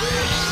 Yeah.